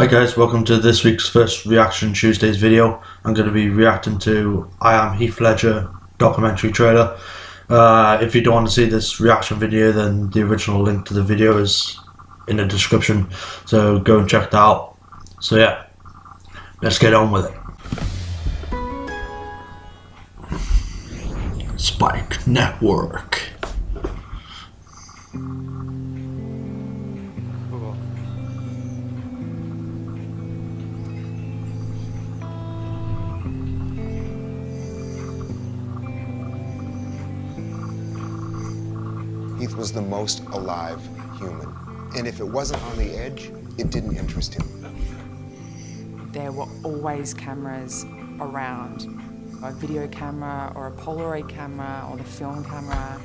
Hi guys, welcome to this week's first Reaction Tuesdays video. I'm going to be reacting to I Am Heath Ledger documentary trailer. Uh, if you don't want to see this reaction video then the original link to the video is in the description so go and check that out. So yeah, let's get on with it. Spike Network. Heath was the most alive human. And if it wasn't on the edge, it didn't interest him. There were always cameras around a video camera or a Polaroid camera or the film camera.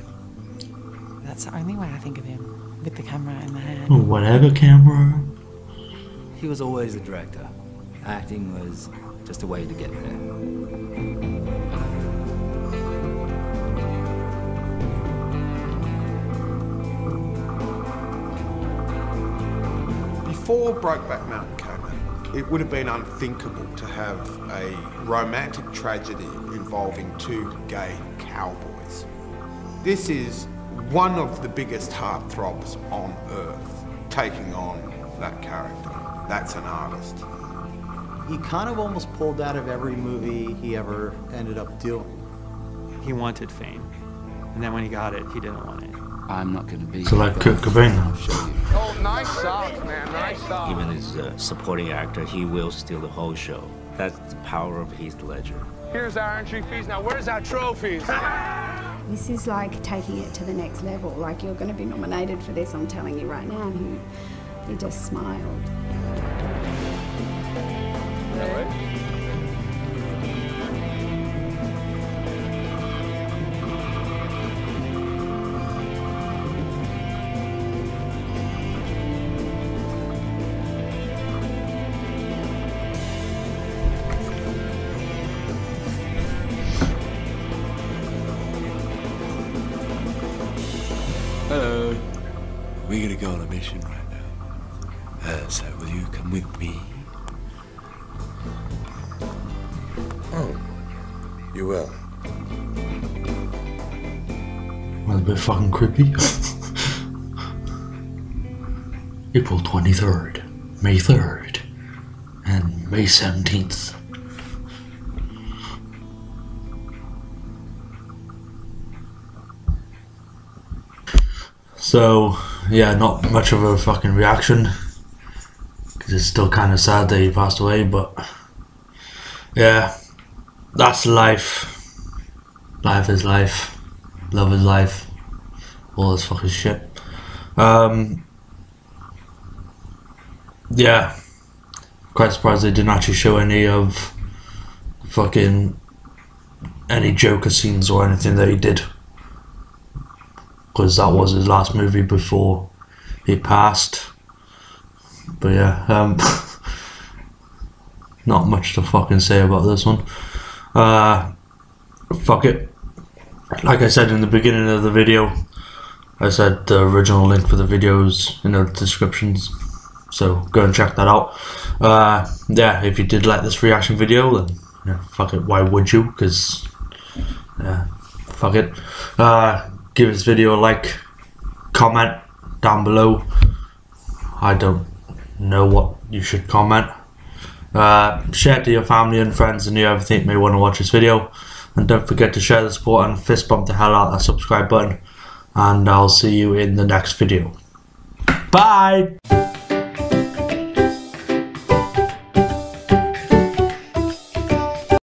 That's the only way I think of him, with the camera in the hand. Whatever camera. He was always a director. Acting was just a way to get there. Before Brokeback Mountain came out, it would have been unthinkable to have a romantic tragedy involving two gay cowboys. This is one of the biggest heartthrobs on earth taking on that character. That's an artist. He kind of almost pulled out of every movie he ever ended up doing. he wanted fame. And then when he got it, he didn't want it. I'm not going to be. So like Kurt Cobain. I'll show you. Oh, nice socks, man. Nice socks. Even as a supporting actor, he will steal the whole show. That's the power of Heath Ledger. Here's our entry fees. Now, where's our trophies? This is like taking it to the next level. Like you're going to be nominated for this, I'm telling you right now. And he, he just smiled. Hello. We're going to go on a mission right now. Uh, so will you come with me? Oh, you will. Well, a bit fucking creepy. April 23rd, May 3rd, and May 17th. So, yeah, not much of a fucking reaction. Because it's still kind of sad that he passed away, but yeah, that's life. Life is life. Love is life. All this fucking shit. Um, yeah, quite surprised they didn't actually show any of fucking any Joker scenes or anything that he did. Because that was his last movie before he passed. But yeah, um, not much to fucking say about this one. Uh, fuck it. Like I said in the beginning of the video, I said the original link for the videos in the descriptions, so go and check that out. Uh, yeah, if you did like this reaction video, then yeah, fuck it, why would you? Because, yeah, fuck it. Uh, give this video a like, comment down below. I don't know what you should comment. Uh, share to your family and friends and whoever think may want to watch this video. And don't forget to share the support and fist bump the hell out that subscribe button. And I'll see you in the next video. Bye!